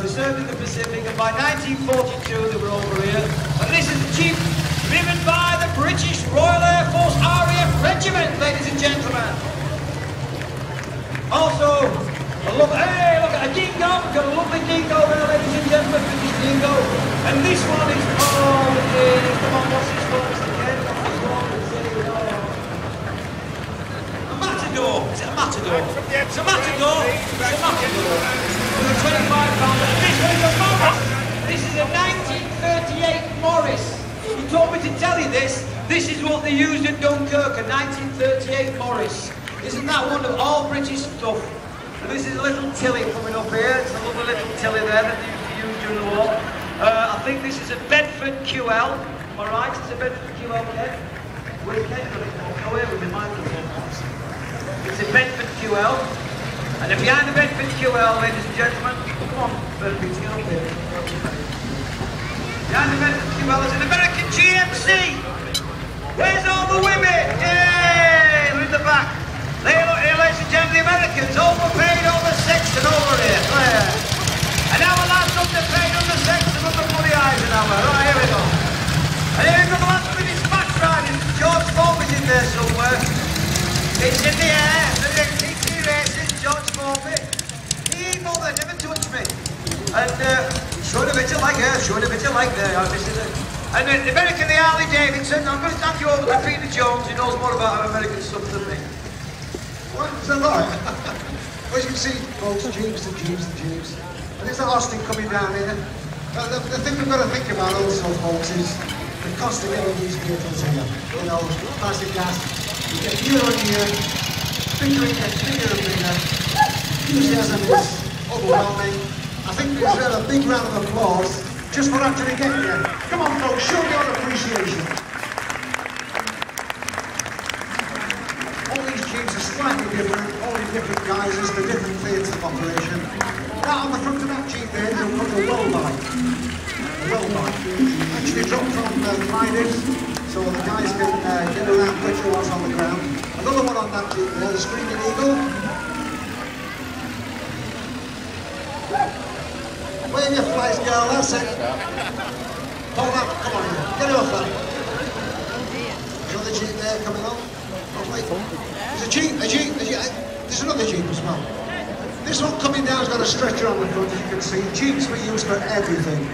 they served in the Pacific, and by 1942 they were over here. And this is the chief driven by the British Royal Air Force RAF Regiment, ladies and gentlemen. Also, a look, hey, look at a dingo. We've got a lovely dingo there, ladies and gentlemen, British dingo. And this one is, oh, yeah, come on, what's this one? again? What's this one? Let's see, oh. A matador. Is it a matador? It's a matador. It's a matador. With a 25 pounder. And this one is a Morris. This is a 1938 Morris. Told me to tell you this. This is what they used at Dunkirk, a 1938 Morris. Isn't that wonderful? All British stuff. And this is a little Tilly coming up here. It's a lovely little Tilly there that they used to use during the war. Uh, I think this is a Bedford QL. Am I right? It's a Bedford QL, Ken? Where's Ken going to go away with the microphone? It's a Bedford QL. And behind the Bedford QL, ladies and gentlemen, come on, Bedford, get up here. Behind the Bedford QL is an American GMC. Where's all the women? Yay! They're in the back. There, look here, ladies and Americans, overpaid, over Sexton, over here. There. And our lads underpaid, under Sexton, under Bloody Eisenhower. Right, here we go. And here we go, the with his match riding. George Formby's in there somewhere. It's in the air. The TT races, George Formby. He mother, never touched me. And uh, showing a bit of like her, showing a bit of like there. I'm missing it. And uh, the American, the Harley Davidson, I'm going to thank you over to Peter Jones, who knows more about American stuff than me. What? Is that right? As you can see, folks, jeeps and jeeps and jeeps. And there's that Austin coming down here. Uh, the, the thing we've got to think about also, folks, is the cost of getting these vehicles here. You know, of gas, you get year on year, bigger and bigger and bigger. Enthusiasm is overwhelming. I think we deserve a big round of applause just for actually getting here. Come on, folks, show your appreciation. All these jeeps are slightly different, all in different guises for different theatres of operation. That on the front of that jeep there a called a Welbike. A Welbike. Actually dropped from the uh, Fridays, so the guys can uh, get around quickly whilst on the ground. Another one on that jeep there, the Screaming Eagle. Wave your flags, girl, that's it. Hold up, come on, get off that. Another jeep there coming on. There's a jeep, a jeep, a jeep. There's another jeep as well. This one coming down has got a stretcher on the front, as you can see. Jeeps were used for everything.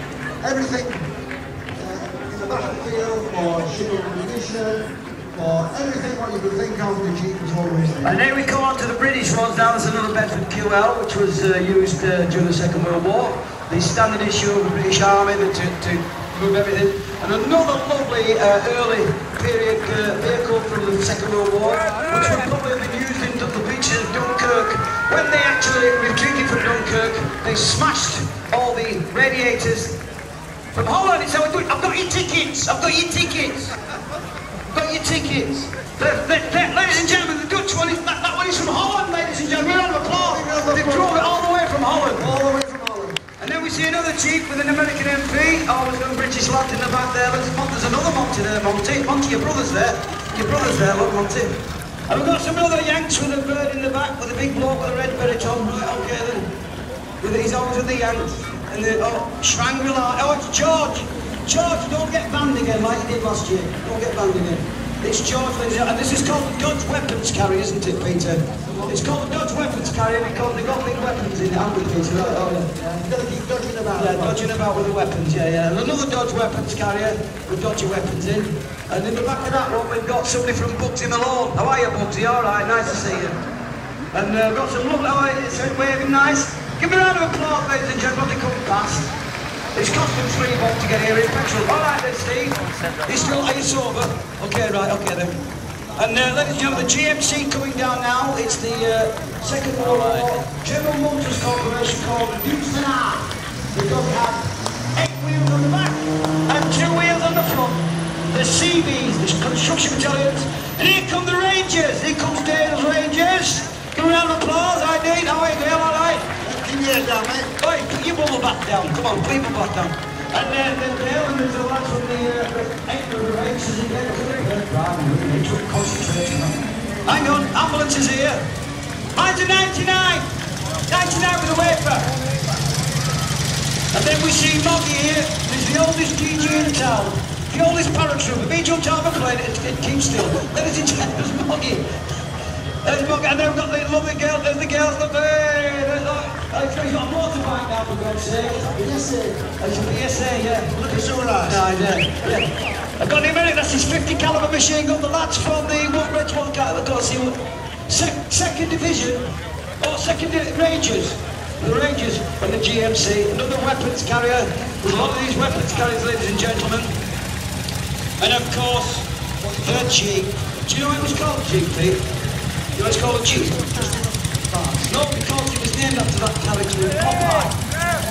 Everything uh, in the battlefield, or shipping ammunition, or everything what you could think of, the jeep was always there. And then we come on to the British ones. Now there's another Bedford QL, which was uh, used uh, during the Second World War. The standard issue of the British Army to, to move everything. And another lovely uh, early period uh, vehicle from the Second World War, which would probably have been used in the beaches of Dunkirk. When they actually retreated from Dunkirk, they smashed all the radiators from Holland. It's how we do it. I've got your tickets. I've got your tickets. Got your tickets. Ladies and gentlemen, the Dutch one, is, that, that one is from Holland, ladies and gentlemen. Round of applause. They drove it. All the way from Holland. See another Jeep with an American MP. Oh, there's a British lad in the back there. There's, another Monty there, Monty. Monty, your brother's there. Your brother's there, look, Monty. And we've got some other Yanks with a bird in the back, with a big bloke with a red beret on. Right, okay then. With he's arms with the Yanks. And the, oh, Shangri-La. Oh, it's George. George, don't get banned again like you did last year. Don't get banned again. It's George, ladies and this is called the Dodge Weapons Carrier, isn't it, Peter? It's called the Dodge Weapons Carrier because they've got big weapons in it, haven't we, Peter? Oh, yeah. You've got to keep dodging about. Yeah, dodging about with the weapons, yeah, yeah. And another Dodge weapons carrier with dodgy weapons in. And in the back of that one, we've got somebody from Bugsy Malone. How are you, Bugsy? All right, nice to see you. And uh, got some lovely, how are you? It's waving nice. Give me a round of applause, ladies and gentlemen, they come past. It's cost them three bucks to get here in petrol. All right then, Steve. You still, you sober? Okay, right, okay then. And uh, ladies and gentlemen, the GMC coming down now. It's the uh, Second World War General Motors Corporation called Houston R. Because it have eight wheels on the back and two wheels on the front. The CBs, the construction battalions. And here come the Rangers. Here comes Dale's Rangers. Give a round of applause. I need. How are you, Dale? All right? Keep your head down, mate. Oi, put your bubble back down. Come on, put your bubble back down. And then Dale and there's a lad from the uh, eight of the races again. They took concentration. Hang on, ambulance is here. Mine's a 99. 99 with a wafer. And then we see Moggy here, he's the oldest DJ in town. The oldest paratrooper. Me jumped out of a plane, it, it keeps still. Ladies and gentlemen, there's Moggy, and then we've got the lovely girl, there's the girls, look, hey, there's, uh, he's got a motorbike now, for God's sake. Yes, sir. It's a BSA, yeah. Look at Suras. No, yeah, yeah. I've got the American, that's his 50 caliber machine gun. The lads from the Reds one cat, I've got to see what sec, second division or second di- Rangers. The Rangers and the GMC, another weapons carrier. There's a lot of these weapons carriers, ladies and gentlemen. And of course, the Jeep. Do you know what it was called, Jeep, Pete? You know what it's called a Jeep? No, because it was named after that character in Popeye.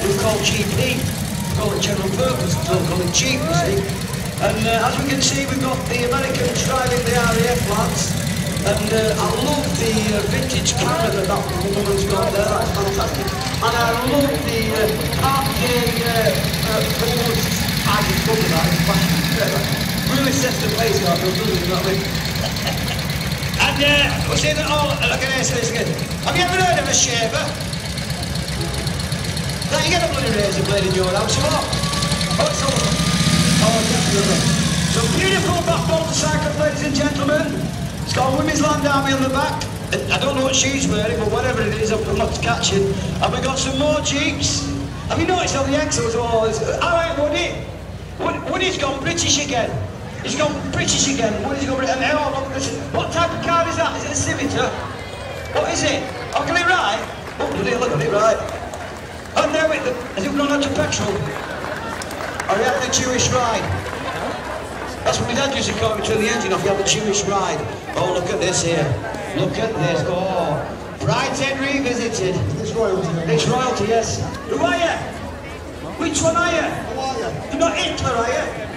It was GP. We call it general purpose, we call it Jeep, you see. And uh, as we can see, we've got the Americans driving the RAF lads. And uh, I love the uh, vintage camera that that woman's got there, that's fantastic. And I love the uh, Cartier uh, uh, Ford I just love that, it's fashion. Really sets the place guys, doesn't it, you I? And uh, we're seeing it all. Look at this, again. Have you ever heard of a shaver? Don't you get a bloody razor blade in your house, what? Oh, it's all. Oh, definitely. Some beautiful back motorcycle, ladies and gentlemen. It's got a women's land army on the back. I don't know what she's wearing, but whatever it is, I'm not catching. And we got some more jeeps. Have you noticed how the are all? All right, Woody. Wood- Woody's gone British again. He's gone British again. Woody's gone British. And they're all on British. What type of car is that? Is it? What is it? Oh, it right? Oh, it look at it right? Oh, no. The, has it run out of petrol? Are you having a Jewish ride? That's what my dad used to call me, turn the engine off, you have a Jewish ride. Oh, look at this here. Look at this. Oh, Brideshead Revisited. It's royalty. It's royalty, yes. Who are you? Which one are you? How are you? You're not Hitler, are you?